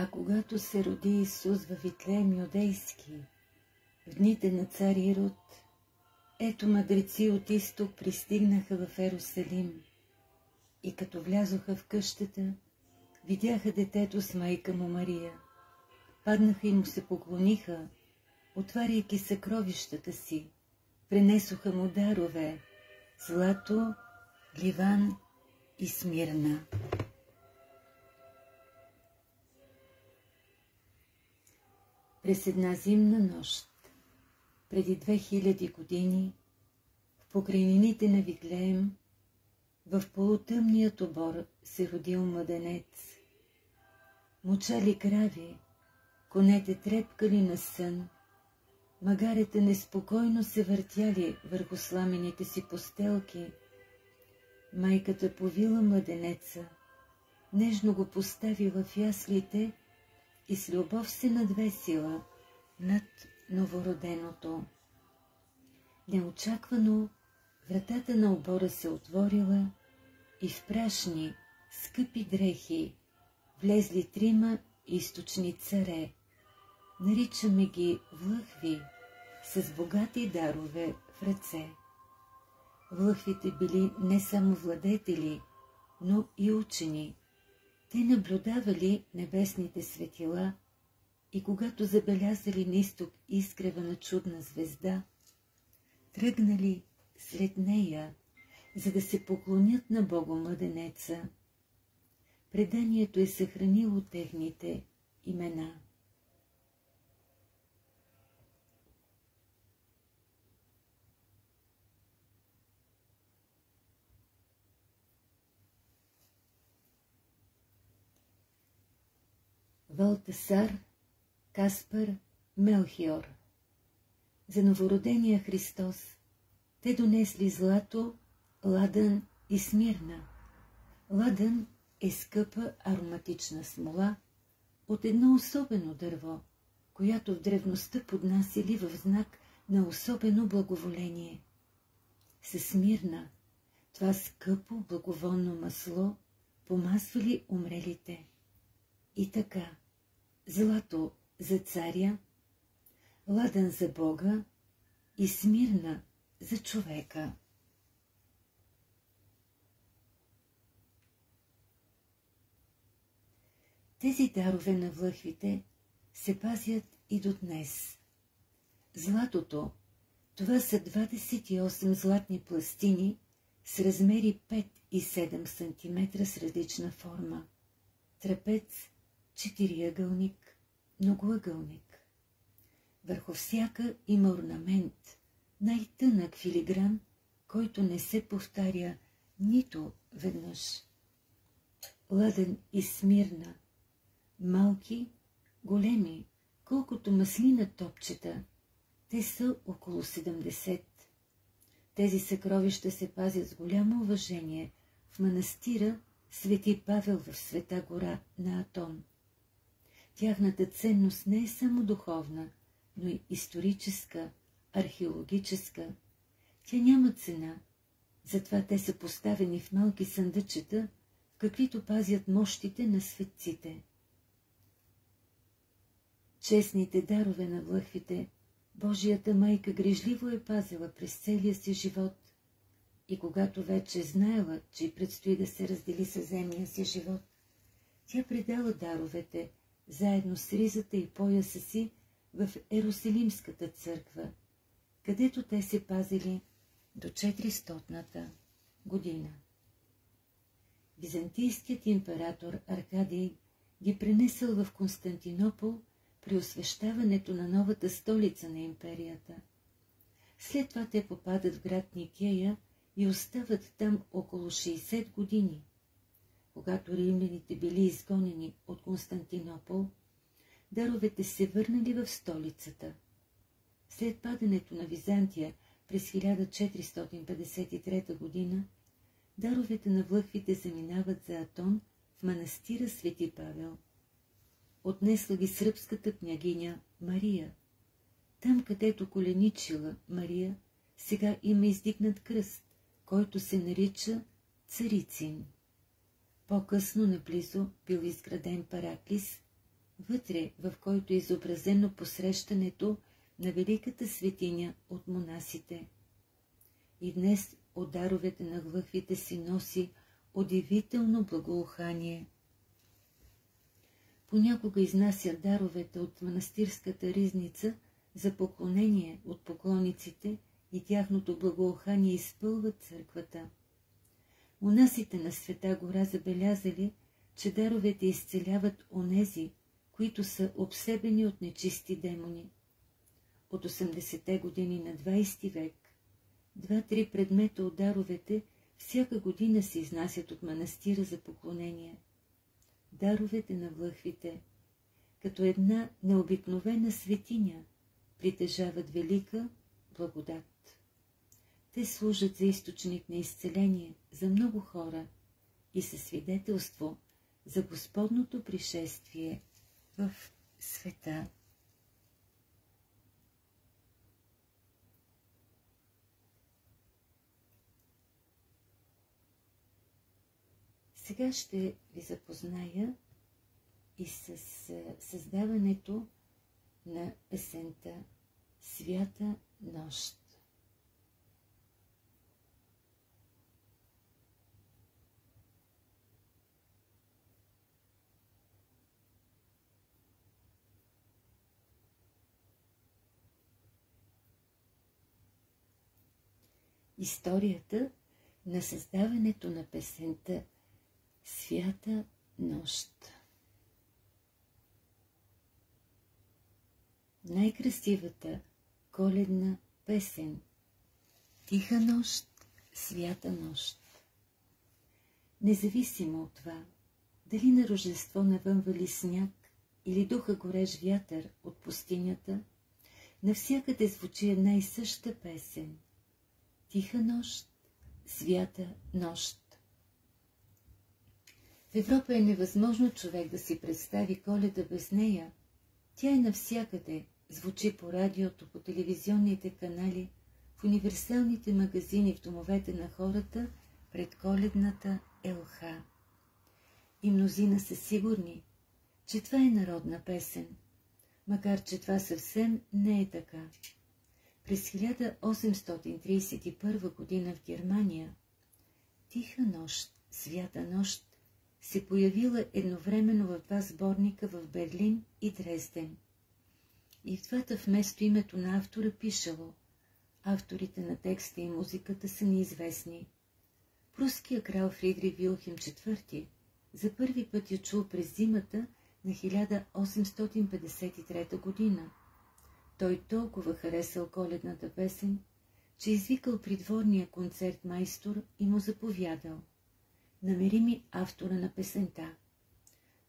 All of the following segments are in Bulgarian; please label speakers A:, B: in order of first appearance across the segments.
A: А когато се роди Исус във Витлеем Юдейски, в дните на цар Ирод, ето мъдреци от изток пристигнаха в Ерусалим и като влязоха в къщата, видяха детето с майка му Мария. Паднаха и му се поклониха, отваряйки съкровищата си, пренесоха му дарове, злато, ливан и смирна. През една зимна нощ, преди 2000 години, в покрайнините на Виглеем, в полутъмният обор се родил младенец. Мучали крави, конете трепкали на сън, магарите неспокойно се въртяли върху сламените си постелки. Майката повила младенеца, нежно го постави в яслите и с любов се надвесила над новороденото. Неочаквано вратата на обора се отворила и в прашни, скъпи дрехи влезли трима източни царе. Наричаме ги влъхви, с богати дарове в ръце. Влъхвите били не само владетели, но и учени. Те наблюдавали небесните светила и когато забелязали на изток изкрева на чудна звезда, тръгнали след нея, за да се поклонят на Бога младенеца. Преданието е съхранило техните имена. Валтасар Каспар Мелхиор За новородения Христос те донесли злато, ладън и смирна. Ладън е скъпа ароматична смола от едно особено дърво, която в древността поднасили в знак на особено благоволение. Със смирна, това скъпо благоволно масло помасвали умрелите. И така, злато за царя, ладен за Бога и смирна за човека. Тези дарове на влъхвите се пазят и до днес. Златото, това са 28 златни пластини с размери 5 и 7 см с различна форма. Трапец, четириъгълник, многоъгълник. Върху всяка има орнамент, най-тънък филигран, който не се повтаря нито веднъж. Ладен и смирна, малки, големи, колкото маслина топчета, те са около 70. Тези съкровища се пазят с голямо уважение в манастира Свети Павел в Света гора на Атон. Тяхната ценност не е само духовна, но и историческа, археологическа. Тя няма цена, затова те са поставени в малки съндъчета, в каквито пазят мощите на светците. Честните дарове на влъхвите, Божията майка грижливо е пазила през целия си живот и когато вече знаела, че предстои да се раздели със земния си живот, тя предала даровете, заедно с ризата и пояса си в Ерусалимската църква, където те се пазили до 400-та година. Византийският император Аркадий ги пренесъл в Константинопол при освещаването на новата столица на империята. След това те попадат в град Никея и остават там около 60 години. Когато римляните били изгонени от Константинопол, даровете се върнали в столицата. След падането на Византия през 1453 година, даровете на влъхвите заминават за Атон в манастира Свети Павел. Отнесла ги сръбската княгиня Мария. Там, където коленичила Мария, сега има издигнат кръст, който се нарича Царицин. По-късно наблизо бил изграден Параклис вътре в който е изобразено посрещането на великата светиня от монасите. И днес от даровете на глъхвите си носи удивително благоухание. Понякога изнася даровете от манастирската ризница за поклонение от поклонниците и тяхното благоухание изпълват църквата. Монасите на света гора забелязали, че даровете изцеляват онези, които са обсебени от нечисти демони. От 80-те години на 20 век, два-три предмета от даровете всяка година се изнасят от манастира за поклонение. Даровете на влъхвите, като една необикновена светиня, притежават велика благодат. Те служат за източник на изцеление за много хора и със свидетелство за Господното пришествие в света. Сега ще ви запозная и с създаването на песента Свята нощ. Историята на създаването на песента Свята нощ. Най-красивата коледна песен Тиха нощ, свята нощ. Независимо от това, дали на рождество навън вали сняг или духа горещ вятър от пустинята, навсякъде звучи една и съща песен – Тиха нощ, свята нощ. В Европа е невъзможно човек да си представи коледа без нея. Тя е навсякъде, звучи по радиото, по телевизионните канали, в универсалните магазини, в домовете на хората, пред коледната елха. И мнозина са сигурни, че това е народна песен, макар че това съвсем не е така. През 1831 година в Германия Тиха нощ, свята нощ се появила едновременно в два сборника в Берлин и Дрезден. И в двата вместо името на автора пишало. Авторите на текста и музиката са неизвестни. Пруския крал Фридри Вилхем IV за първи път я чул през зимата на 1853 година той толкова харесал коледната песен, че извикал придворния концерт майстор и му заповядал. Намери ми автора на песента.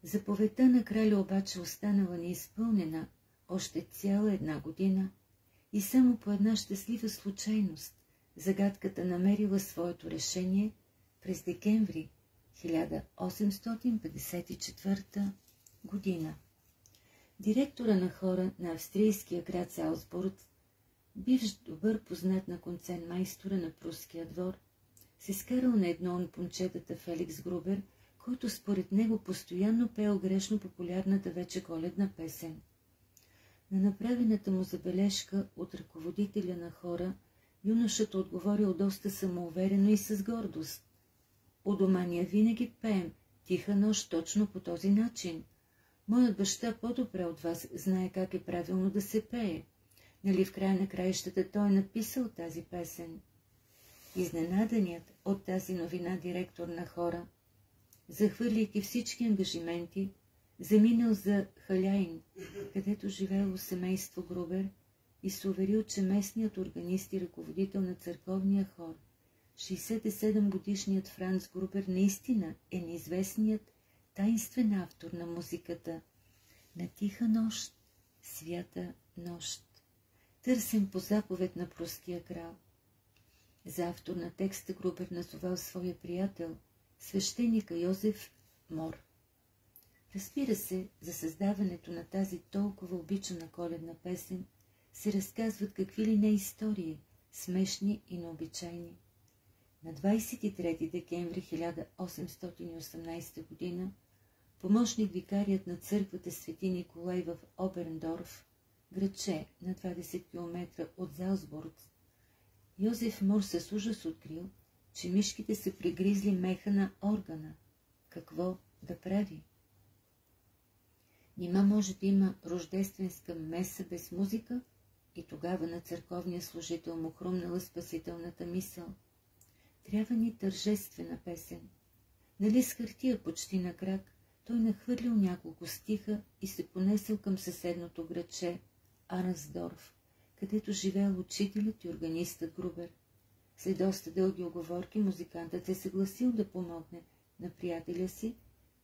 A: Заповедта на краля обаче останала неизпълнена още цяла една година и само по една щастлива случайност загадката намерила своето решение през декември 1854 година. Директора на хора на австрийския град Салцбург, бивш добър познат на концен майстора на пруския двор, се скарал на едно от помчетата Феликс Грубер, който според него постоянно пеел грешно популярната вече коледна песен. На направената му забележка от ръководителя на хора, юношата отговорил доста самоуверено и с гордост. У дома винаги пеем тиха нощ точно по този начин. Моят баща по-добре от вас знае как е правилно да се пее. Нали в края на краищата той е написал тази песен? Изненаданият от тази новина директор на хора, захвърляйки всички ангажименти, заминал за Халяин, където живеело семейство Грубер и се уверил, че местният органист и ръководител на църковния хор, 67 годишният Франц Грубер, наистина е неизвестният таинствен автор на музиката на тиха нощ, свята нощ, търсен по заповед на пруския крал. За автор на текста Грубер назовал своя приятел, свещеника Йозеф Мор. Разбира се, за създаването на тази толкова обичана коледна песен се разказват какви ли не истории, смешни и необичайни. На 23 декември 1818 г. помощник викарият на църквата Свети Николай в Оберндорф, градче на 20 км от Залсбург, Йозеф Мор с ужас открил, че мишките са пригризли меха на органа. Какво да прави? Нима може да има рождественска меса без музика? И тогава на църковния служител му хрумнала спасителната мисъл. Трябва ни тържествена песен. Нали с хартия почти на крак, той нахвърлил няколко стиха и се понесъл към съседното градче, Арнсдорф, където живеел учителят и органистът Грубер. След доста дълги оговорки музикантът се съгласил да помогне на приятеля си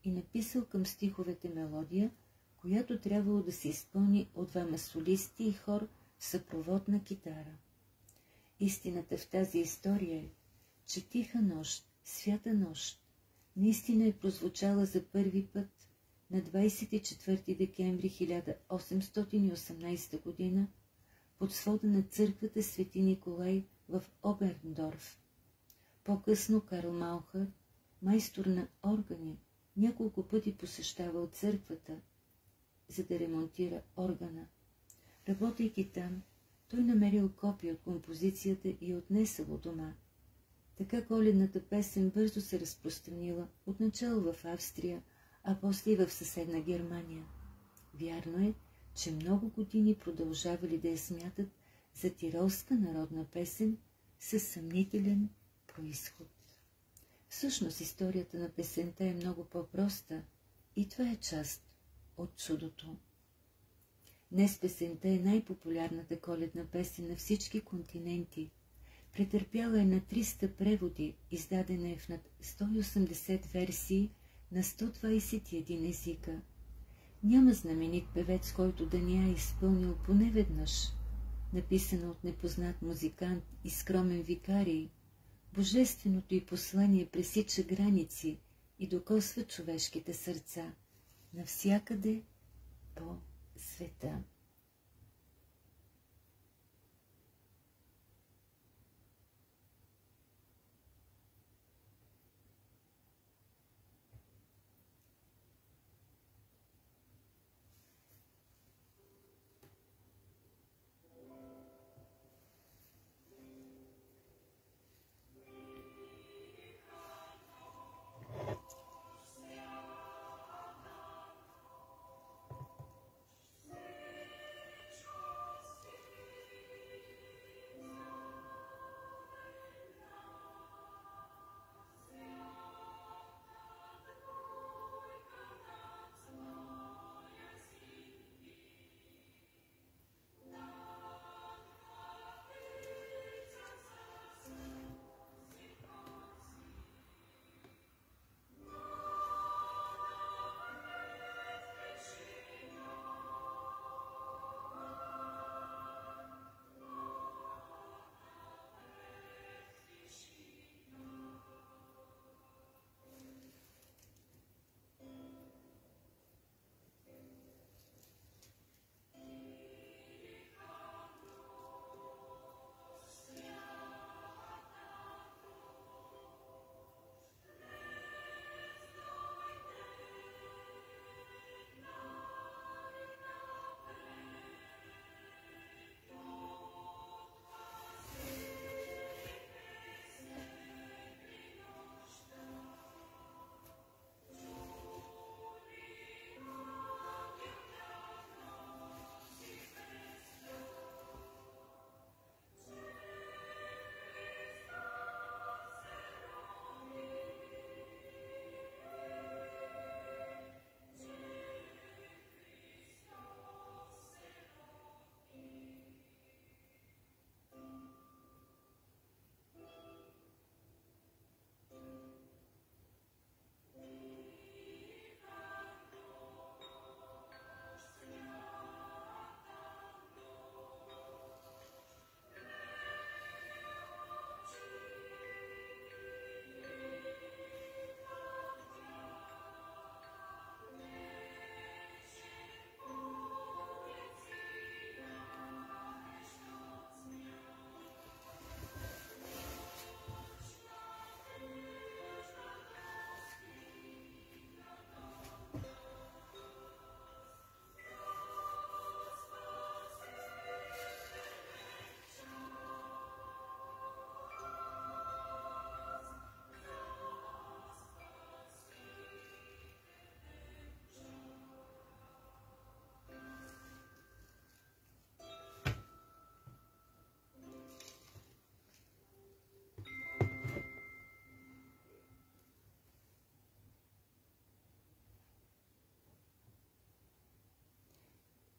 A: и написал към стиховете мелодия, която трябвало да се изпълни от двама солисти и хор в съпровод китара. Истината в тази история е, че тиха нощ, свята нощ, наистина е прозвучала за първи път на 24 декември 1818 г. под свода на църквата Свети Николай в Оберндорф. По-късно Карл Маухър, майстор на органи, няколко пъти посещавал църквата, за да ремонтира органа. Работейки там, той намерил копия от композицията и отнесъл от дома. Така коледната песен бързо се разпространила, отначало в Австрия, а после и в съседна Германия. Вярно е, че много години продължавали да я смятат за тиролска народна песен със съмнителен происход. Всъщност историята на песента е много по-проста и това е част от чудото. Днес песента е най-популярната коледна песен на всички континенти. Претърпяла е на 300 преводи, издадена е в над 180 версии на 121 езика. Няма знаменит певец, който да ни е изпълнил поне веднъж. Написана от непознат музикант и скромен викарий, божественото и послание пресича граници и докосва човешките сърца навсякъде по света.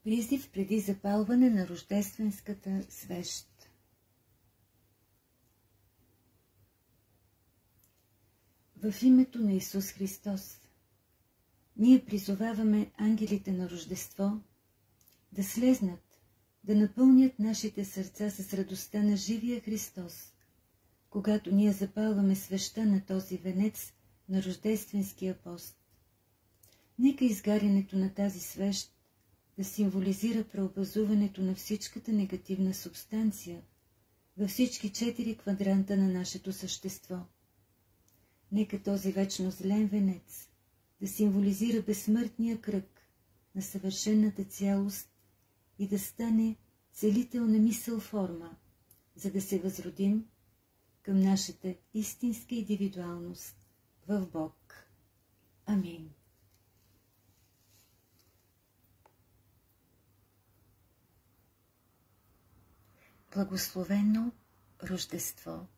A: Призив преди запалване на рождественската свещ. В името на Исус Христос ние призоваваме ангелите на Рождество да слезнат, да напълнят нашите сърца с радостта на живия Христос, когато ние запалваме свеща на този венец на рождественския пост. Нека изгарянето на тази свещ да символизира преобразуването на всичката негативна субстанция във всички четири квадранта на нашето същество. Нека този вечно злен венец да символизира безсмъртния кръг на съвършената цялост и да стане целителна мисъл форма, за да се възродим към нашата истинска индивидуалност в Бог. Амин. Благословено Рождество